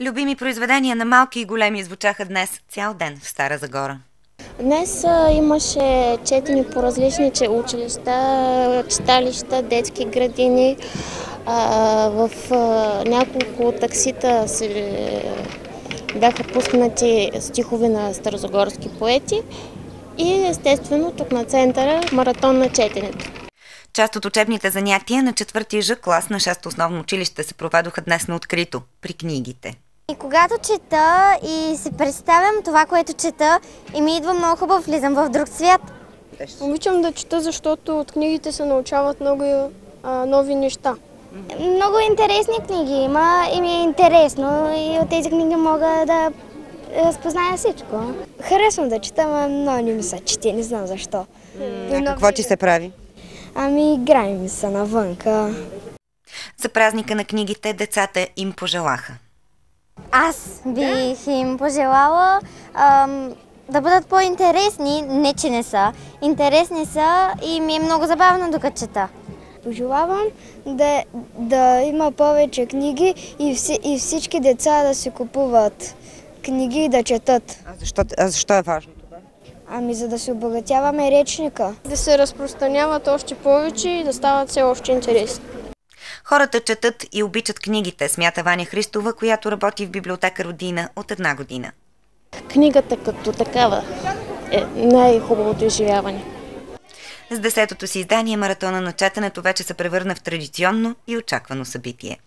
Любими произведения на малки и големи звучаха днес цял ден в Стара Загора. Днес имаше четени по различни училища, читалища, детски градини. В няколко таксита се бяха пуснати стихове на старозагорски поети. И естествено тук на центъра маратон на четенето. Част от учебните занятия на четвъртия Ж клас на 6 основно училище се проведоха днес на открито, при книгите. И когато чета и се представям това, което чета, и ми идва много хубаво, влизам в друг свят. Обичам да чета, защото от книгите се научават много а, нови неща. Много интересни книги има и ми е интересно и от тези книги мога да разпозная всичко. Харесвам да чета, но много не ми се чете, не знам защо. Какво ти се прави? Ами играем се навънка. За празника на книгите децата им пожелаха. Аз бих им пожелала ам, да бъдат по-интересни, не че не са. Интересни са и ми е много забавно докато чета. Пожелавам да, да има повече книги и, вси, и всички деца да си купуват книги и да четат. А защо, а защо е важно? Ами за да се обогатяваме речника. Да се разпространяват още повече и да стават все още интересни. Хората четат и обичат книгите, смята Ваня Христова, която работи в библиотека Родина от една година. Книгата като такава е най-хубавото изживяване. С десетото си издание маратона на четенето вече се превърна в традиционно и очаквано събитие.